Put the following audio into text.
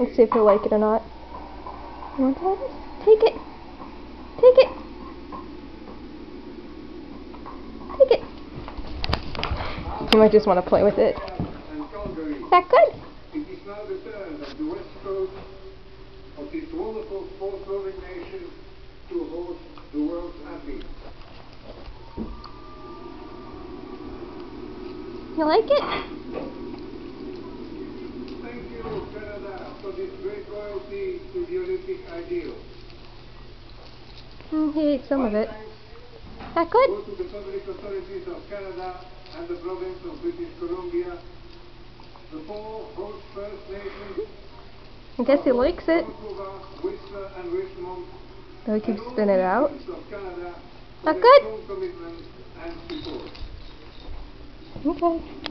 Let's see if he'll like it or not. You want to? Take it. Take it. Take it. You might just want to play with it. Is that good? It is now the turn of the west coast of this wonderful nation to host the world's. You like it? Thank you, Canada, for this great loyalty to the Olympic ideal. Mm, he ate some of it. That good? go to the public authorities of Canada and the province of British Columbia, the four host First Nations, I guess he likes it. Vancouver, Whistler and Richmond, So he keeps spinning it out. citizens of Canada That for their good? Okay.